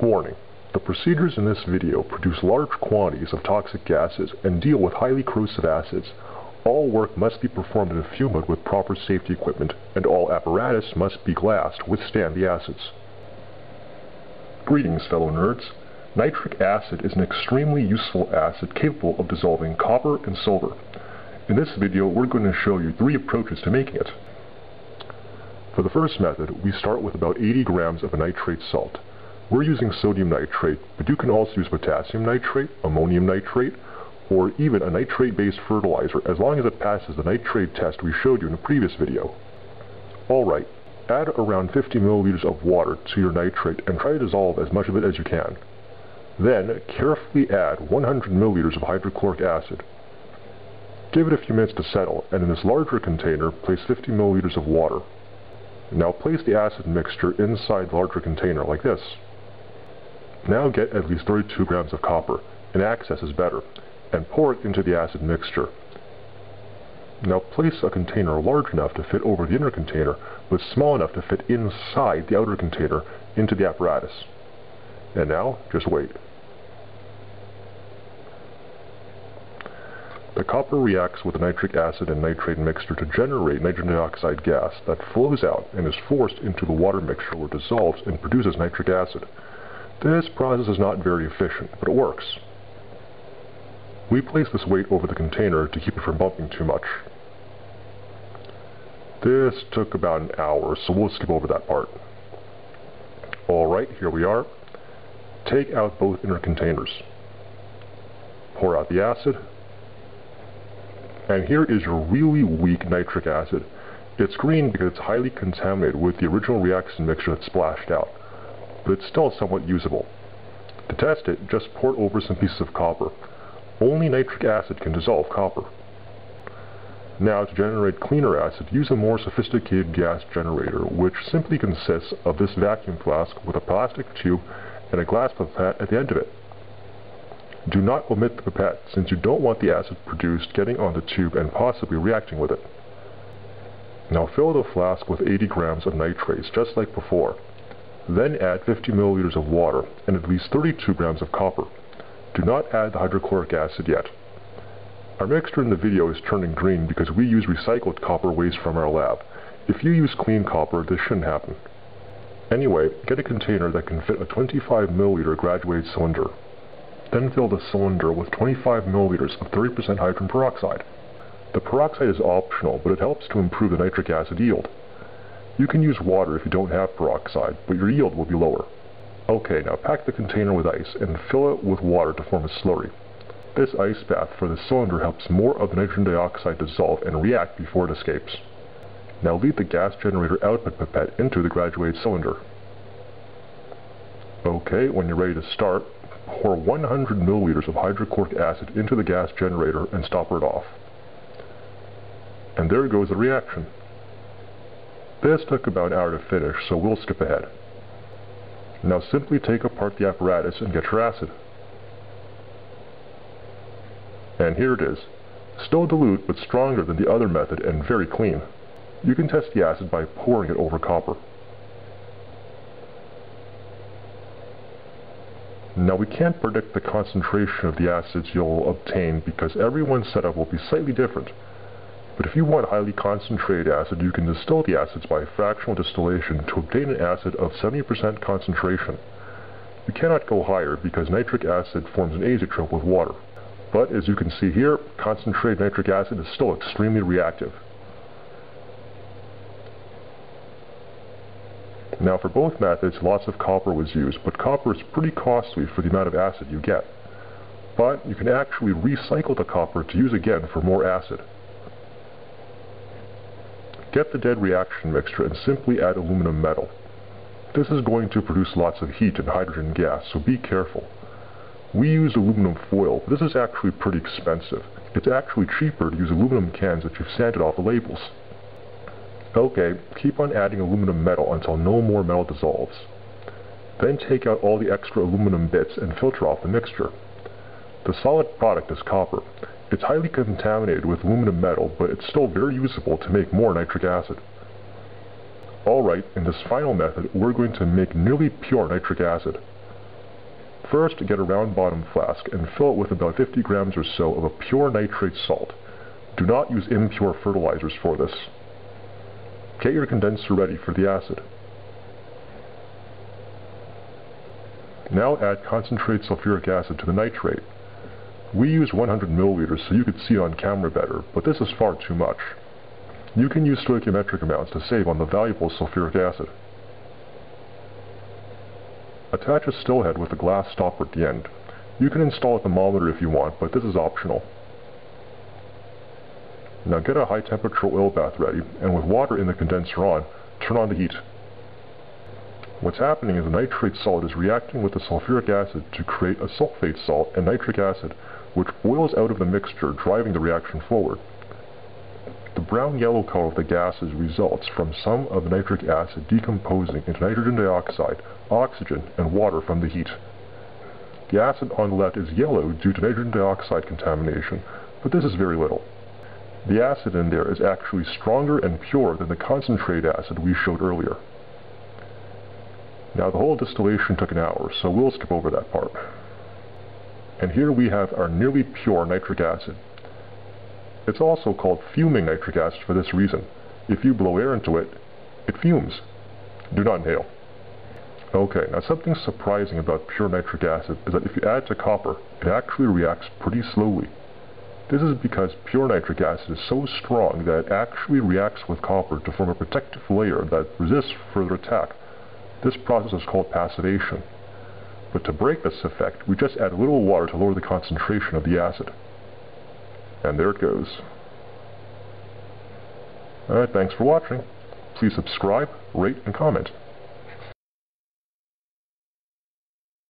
Warning. The procedures in this video produce large quantities of toxic gases and deal with highly corrosive acids. All work must be performed in a fume hood with proper safety equipment, and all apparatus must be glassed to withstand the acids. Greetings, fellow nerds. Nitric acid is an extremely useful acid capable of dissolving copper and silver. In this video, we're going to show you three approaches to making it. For the first method, we start with about 80 grams of a nitrate salt. We're using sodium nitrate, but you can also use potassium nitrate, ammonium nitrate, or even a nitrate-based fertilizer as long as it passes the nitrate test we showed you in a previous video. Alright, add around 50 milliliters of water to your nitrate and try to dissolve as much of it as you can. Then, carefully add 100 milliliters of hydrochloric acid. Give it a few minutes to settle, and in this larger container, place 50 milliliters of water. Now place the acid mixture inside the larger container like this. Now get at least 32 grams of copper, and access is better, and pour it into the acid mixture. Now place a container large enough to fit over the inner container, but small enough to fit inside the outer container into the apparatus. And now, just wait. The copper reacts with the nitric acid and nitrate mixture to generate nitrogen dioxide gas that flows out and is forced into the water mixture where it dissolves and produces nitric acid. This process is not very efficient, but it works. We place this weight over the container to keep it from bumping too much. This took about an hour, so we'll skip over that part. Alright, here we are. Take out both inner containers. Pour out the acid. And here is your really weak nitric acid. It's green because it's highly contaminated with the original reaction mixture that splashed out but it's still somewhat usable. To test it, just pour it over some pieces of copper. Only nitric acid can dissolve copper. Now, to generate cleaner acid, use a more sophisticated gas generator, which simply consists of this vacuum flask with a plastic tube and a glass pipette at the end of it. Do not omit the pipette, since you don't want the acid produced getting on the tube and possibly reacting with it. Now fill the flask with 80 grams of nitrates, just like before. Then add 50 milliliters of water and at least 32 grams of copper. Do not add the hydrochloric acid yet. Our mixture in the video is turning green because we use recycled copper waste from our lab. If you use clean copper, this shouldn't happen. Anyway, get a container that can fit a 25 milliliter graduated cylinder. Then fill the cylinder with 25 milliliters of 30% hydrogen peroxide. The peroxide is optional, but it helps to improve the nitric acid yield. You can use water if you don't have peroxide, but your yield will be lower. Okay, now pack the container with ice and fill it with water to form a slurry. This ice bath for the cylinder helps more of the nitrogen dioxide dissolve and react before it escapes. Now lead the gas generator output pipette into the graduated cylinder. Okay, when you're ready to start, pour 100 milliliters of hydrochloric acid into the gas generator and stopper it off. And there goes the reaction. This took about an hour to finish, so we'll skip ahead. Now simply take apart the apparatus and get your acid. And here it is. Still dilute, but stronger than the other method and very clean. You can test the acid by pouring it over copper. Now we can't predict the concentration of the acids you'll obtain because everyone's setup will be slightly different. But if you want highly concentrated acid, you can distill the acids by fractional distillation to obtain an acid of 70% concentration. You cannot go higher because nitric acid forms an azeotrope with water. But as you can see here, concentrated nitric acid is still extremely reactive. Now for both methods, lots of copper was used, but copper is pretty costly for the amount of acid you get. But you can actually recycle the copper to use again for more acid. Get the dead reaction mixture and simply add aluminum metal. This is going to produce lots of heat and hydrogen gas, so be careful. We use aluminum foil, this is actually pretty expensive. It's actually cheaper to use aluminum cans that you've sanded off the labels. Okay, keep on adding aluminum metal until no more metal dissolves. Then take out all the extra aluminum bits and filter off the mixture. The solid product is copper. It's highly contaminated with aluminum metal, but it's still very usable to make more nitric acid. Alright, in this final method, we're going to make nearly pure nitric acid. First, get a round bottom flask and fill it with about 50 grams or so of a pure nitrate salt. Do not use impure fertilizers for this. Get your condenser ready for the acid. Now add concentrated sulfuric acid to the nitrate. We used 100 milliliters so you could see on camera better, but this is far too much. You can use stoichiometric amounts to save on the valuable sulfuric acid. Attach a still head with a glass stopper at the end. You can install a thermometer if you want, but this is optional. Now get a high temperature oil bath ready, and with water in the condenser on, turn on the heat. What's happening is the nitrate salt is reacting with the sulfuric acid to create a sulfate salt and nitric acid, which boils out of the mixture, driving the reaction forward. The brown-yellow color of the gases results from some of the nitric acid decomposing into nitrogen dioxide, oxygen, and water from the heat. The acid on the left is yellow due to nitrogen dioxide contamination, but this is very little. The acid in there is actually stronger and purer than the concentrated acid we showed earlier. Now the whole distillation took an hour, so we'll skip over that part. And here we have our nearly pure nitric acid. It's also called fuming nitric acid for this reason. If you blow air into it, it fumes. Do not inhale. Okay, now something surprising about pure nitric acid is that if you add it to copper, it actually reacts pretty slowly. This is because pure nitric acid is so strong that it actually reacts with copper to form a protective layer that resists further attack. This process is called passivation. But to break this effect, we just add a little water to lower the concentration of the acid. And there it goes. Alright, thanks for watching. Please subscribe, rate, and comment.